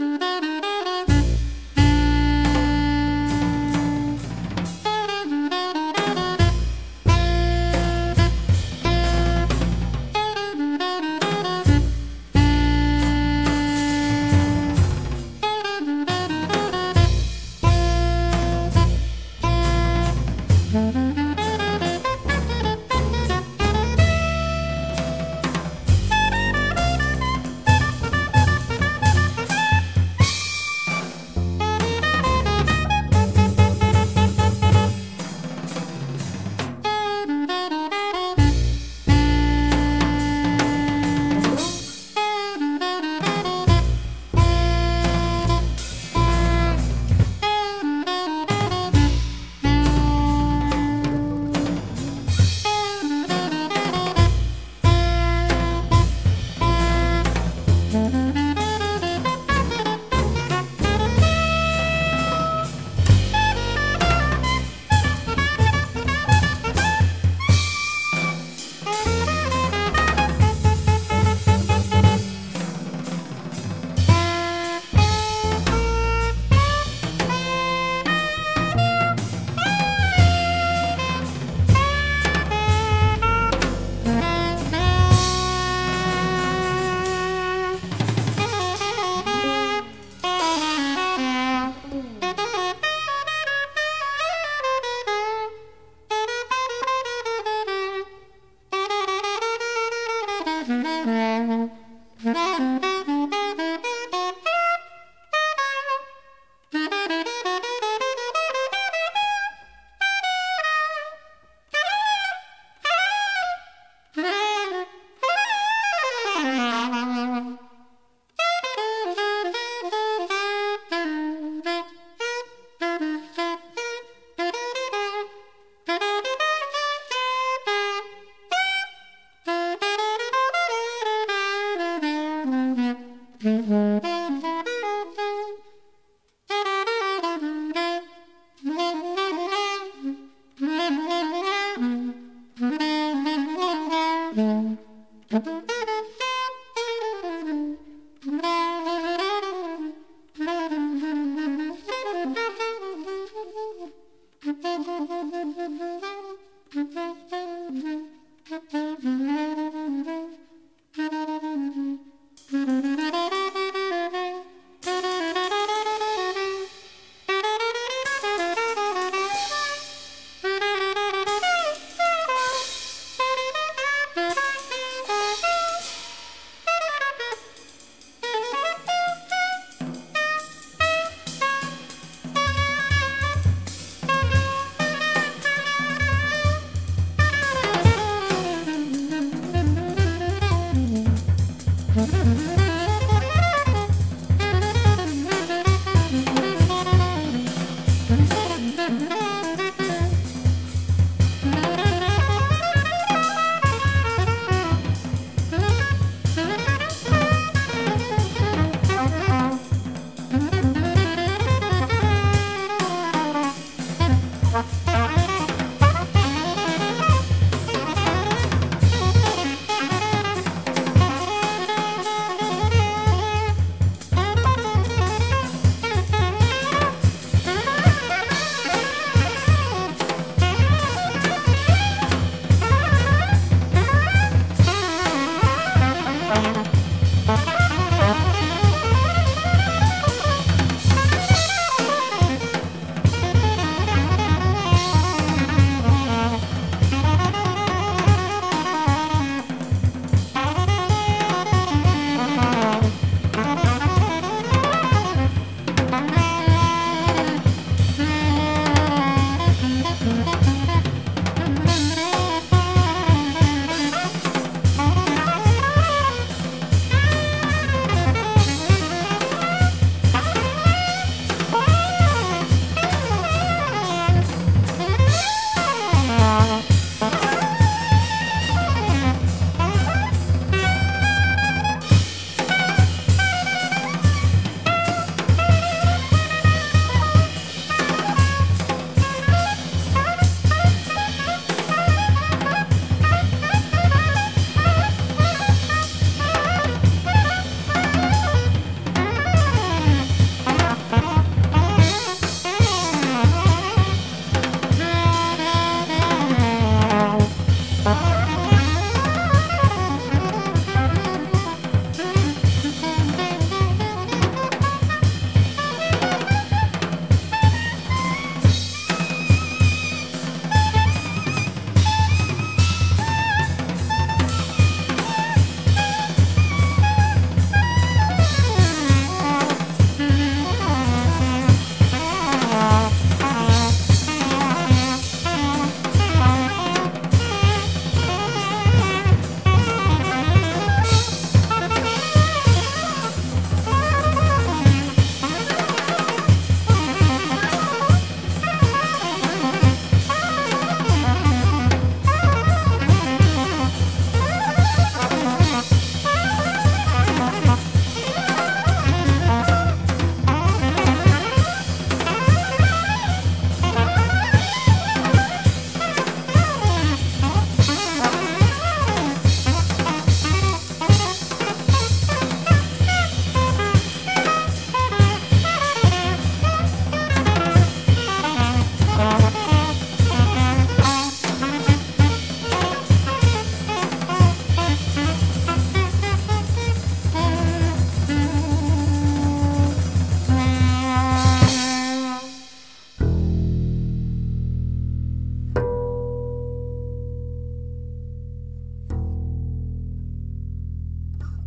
Música